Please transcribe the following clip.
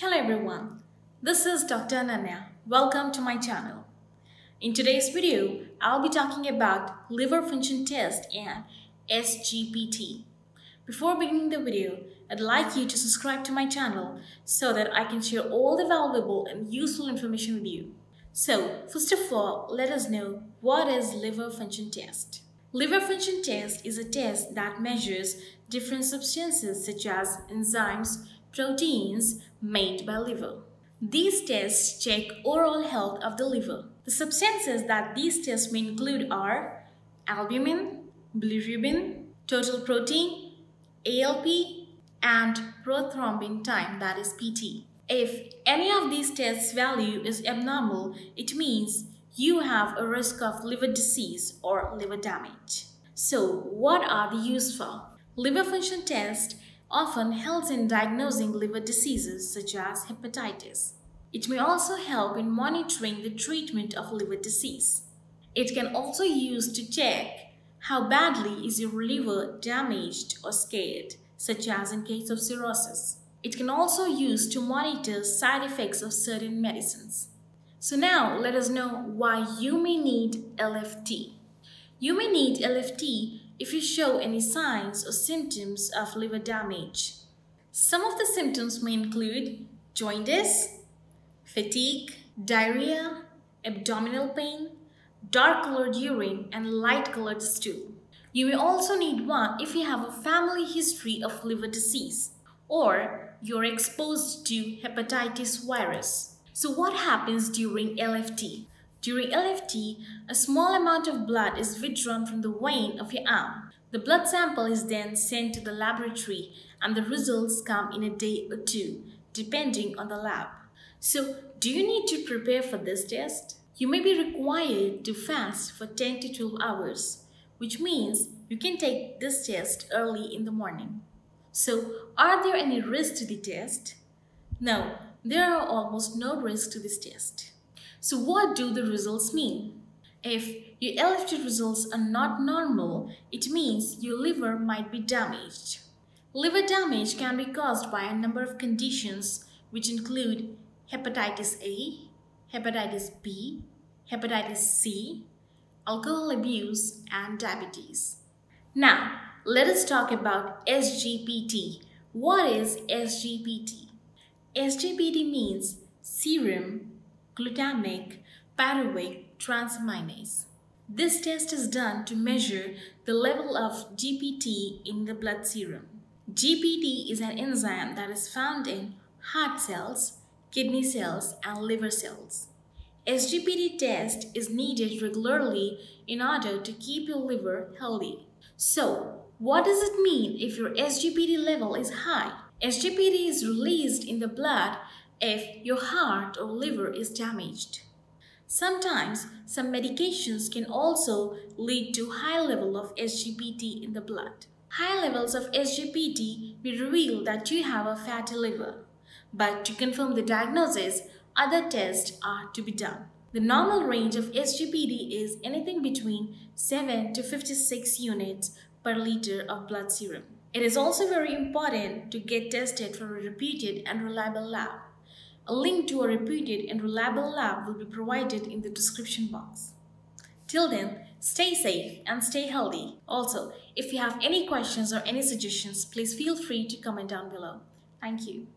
Hello everyone, this is Dr. Ananya. Welcome to my channel. In today's video, I'll be talking about liver function test and SGPT. Before beginning the video, I'd like you to subscribe to my channel so that I can share all the valuable and useful information with you. So, first of all, let us know what is liver function test. Liver function test is a test that measures different substances such as enzymes, proteins made by liver. These tests check overall health of the liver. The substances that these tests may include are albumin, bilirubin, total protein, ALP, and prothrombin time that is PT. If any of these tests value is abnormal, it means you have a risk of liver disease or liver damage. So what are the use for? Liver function test often helps in diagnosing liver diseases such as hepatitis. It may also help in monitoring the treatment of liver disease. It can also be used to check how badly is your liver damaged or scarred, such as in case of cirrhosis. It can also be used to monitor side effects of certain medicines. So now let us know why you may need LFT. You may need LFT if you show any signs or symptoms of liver damage. Some of the symptoms may include jaundice, fatigue, diarrhea, abdominal pain, dark colored urine, and light colored stool. You may also need one if you have a family history of liver disease or you're exposed to hepatitis virus. So what happens during LFT? During LFT, a small amount of blood is withdrawn from the vein of your arm. The blood sample is then sent to the laboratory and the results come in a day or two, depending on the lab. So, do you need to prepare for this test? You may be required to fast for 10 to 12 hours, which means you can take this test early in the morning. So, are there any risks to the test? No, there are almost no risks to this test. So what do the results mean? If your LFT results are not normal, it means your liver might be damaged. Liver damage can be caused by a number of conditions which include hepatitis A, hepatitis B, hepatitis C, alcohol abuse, and diabetes. Now, let us talk about SGPT. What is SGPT? SGPT means serum glutamic pyruvic transaminase. This test is done to measure the level of GPT in the blood serum. GPT is an enzyme that is found in heart cells, kidney cells, and liver cells. SGPT test is needed regularly in order to keep your liver healthy. So, what does it mean if your SGPT level is high? SGPT is released in the blood if your heart or liver is damaged. Sometimes some medications can also lead to high level of SGPT in the blood. High levels of SGPT may reveal that you have a fatty liver. But to confirm the diagnosis, other tests are to be done. The normal range of SGPT is anything between 7 to 56 units per liter of blood serum. It is also very important to get tested from a reputed and reliable lab. A link to a reputed and reliable lab will be provided in the description box. Till then, stay safe and stay healthy. Also, if you have any questions or any suggestions, please feel free to comment down below. Thank you.